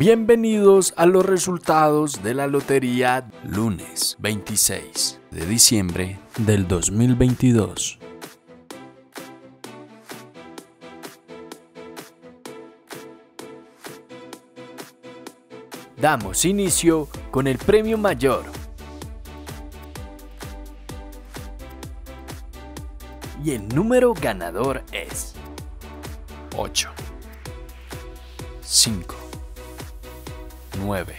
Bienvenidos a los resultados de la lotería lunes 26 de diciembre del 2022. Damos inicio con el premio mayor. Y el número ganador es 8, 5, 9,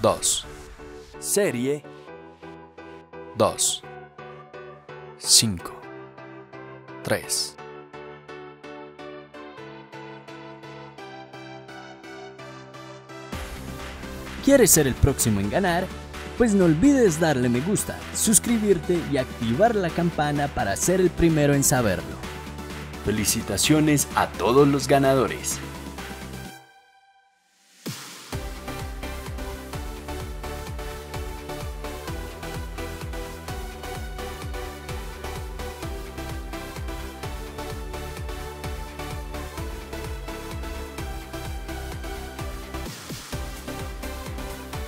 2, serie 2, 5, 3. ¿Quieres ser el próximo en ganar? Pues no olvides darle me gusta, suscribirte y activar la campana para ser el primero en saberlo. Felicitaciones a todos los ganadores.